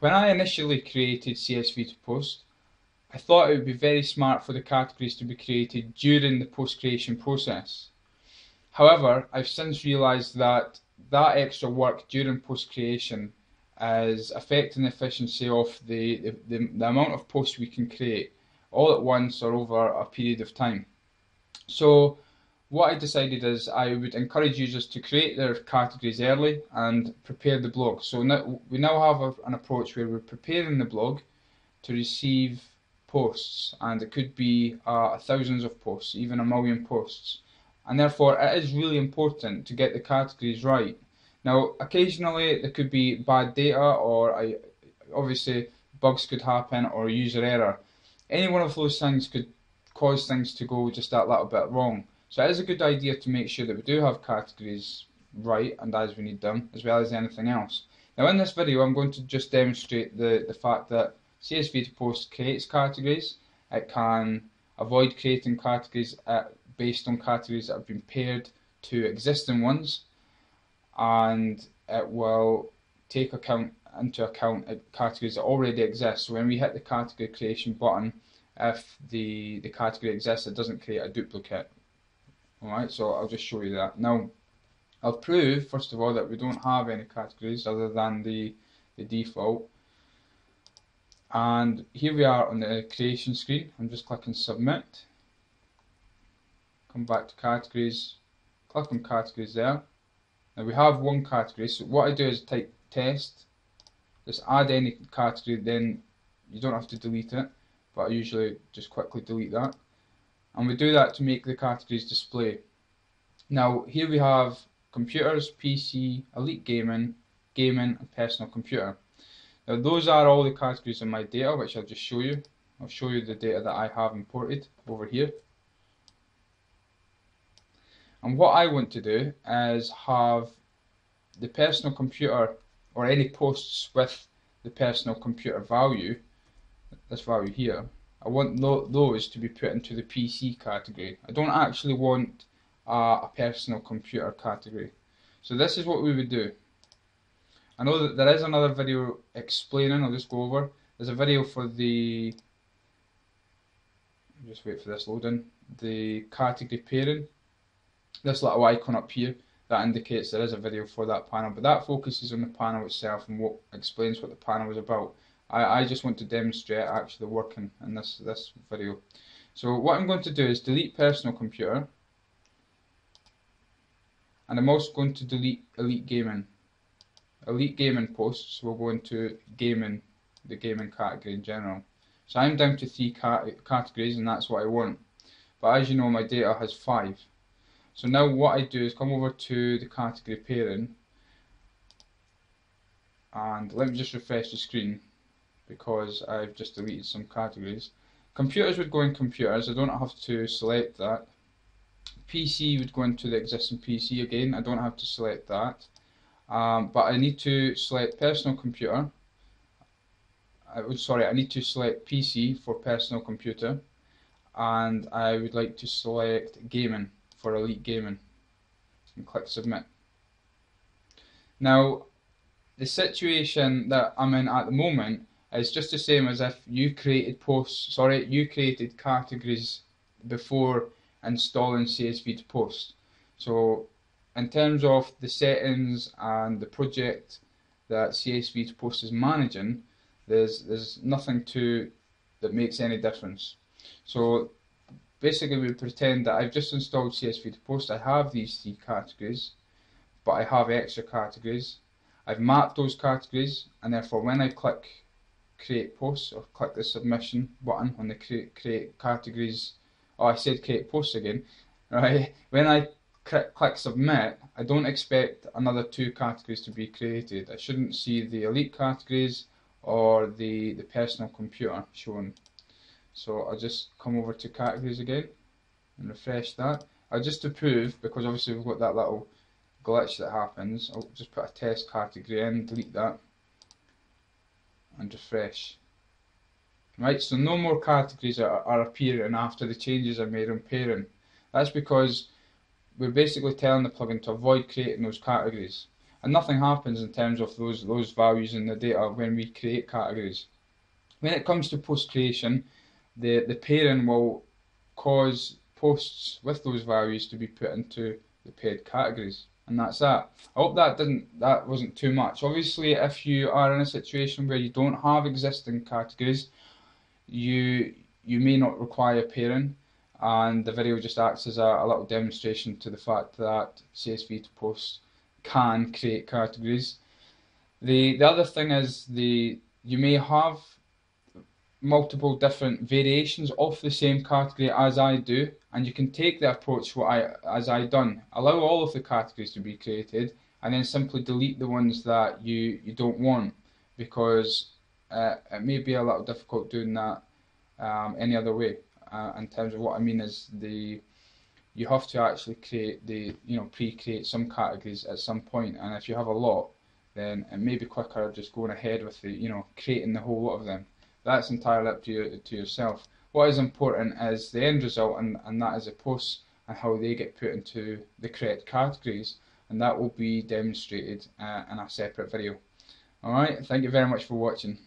When I initially created CSV 2 POST, I thought it would be very smart for the categories to be created during the post creation process. However, I've since realised that that extra work during post creation is affecting the efficiency of the, the, the, the amount of posts we can create all at once or over a period of time. So what I decided is I would encourage users to create their categories early and prepare the blog. So now, we now have a, an approach where we're preparing the blog to receive posts and it could be uh, thousands of posts, even a million posts. And therefore it is really important to get the categories right. Now occasionally there could be bad data or I, obviously bugs could happen or user error. Any one of those things could cause things to go just that little bit wrong. So it is a good idea to make sure that we do have categories right and as we need them, as well as anything else. Now in this video I'm going to just demonstrate the, the fact that CSV 2 POST creates categories. It can avoid creating categories at, uh, based on categories that have been paired to existing ones and it will take account into account categories that already exist. So when we hit the category creation button, if the, the category exists, it doesn't create a duplicate. Alright, so I'll just show you that. Now, I'll prove, first of all, that we don't have any categories other than the, the default. And here we are on the creation screen. I'm just clicking submit. Come back to categories, click on categories there. Now we have one category, so what I do is type test, just add any category, then you don't have to delete it, but I usually just quickly delete that and we do that to make the categories display. Now here we have computers, PC, elite gaming, gaming and personal computer. Now those are all the categories in my data which I'll just show you. I'll show you the data that I have imported over here. And what I want to do is have the personal computer or any posts with the personal computer value, this value here, I want those to be put into the PC category. I don't actually want uh, a personal computer category. So this is what we would do. I know that there is another video explaining, I'll just go over. There's a video for the, just wait for this loading, the category pairing. This little icon up here, that indicates there is a video for that panel, but that focuses on the panel itself and what explains what the panel is about. I, I just want to demonstrate actually working in this, this video. So what I'm going to do is delete personal computer and I'm also going to delete Elite Gaming. Elite Gaming posts will go into gaming, the gaming category in general. So I'm down to three cat categories and that's what I want. But as you know my data has five. So now what I do is come over to the category pairing and let me just refresh the screen because I've just deleted some categories. Computers would go in computers, I don't have to select that. PC would go into the existing PC again, I don't have to select that. Um, but I need to select personal computer. I would, sorry, I need to select PC for personal computer and I would like to select gaming for elite gaming and click submit. Now the situation that I'm in at the moment it's just the same as if you created posts, sorry, you created categories before installing CSV 2 POST. So in terms of the settings and the project that CSV 2 POST is managing, there's there's nothing to that makes any difference. So basically we pretend that I've just installed CSV 2 POST, I have these three categories, but I have extra categories. I've mapped those categories and therefore when I click create posts or click the submission button on the create, create categories. Oh, I said create posts again, right? When I click submit, I don't expect another two categories to be created. I shouldn't see the elite categories or the, the personal computer shown. So I'll just come over to categories again and refresh that. I just to prove, because obviously we've got that little glitch that happens, I'll just put a test category in, delete that and refresh. Right, so no more categories are, are appearing after the changes are made on pairing. That's because we're basically telling the plugin to avoid creating those categories. and nothing happens in terms of those those values in the data when we create categories. When it comes to post creation, the, the pairing will cause posts with those values to be put into the paired categories. And that's that. I hope that didn't that wasn't too much. Obviously if you are in a situation where you don't have existing categories, you you may not require pairing and the video just acts as a, a little demonstration to the fact that CSV 2 POST can create categories. The the other thing is the you may have multiple different variations of the same category as I do and you can take the approach what I as I done. Allow all of the categories to be created and then simply delete the ones that you you don't want because uh, it may be a little difficult doing that um, any other way uh, in terms of what I mean is the you have to actually create the you know pre-create some categories at some point and if you have a lot then it may be quicker just going ahead with the you know creating the whole lot of them that's entirely up to you to yourself. What is important is the end result and, and that is the posts and how they get put into the correct categories and that will be demonstrated uh, in a separate video. Alright thank you very much for watching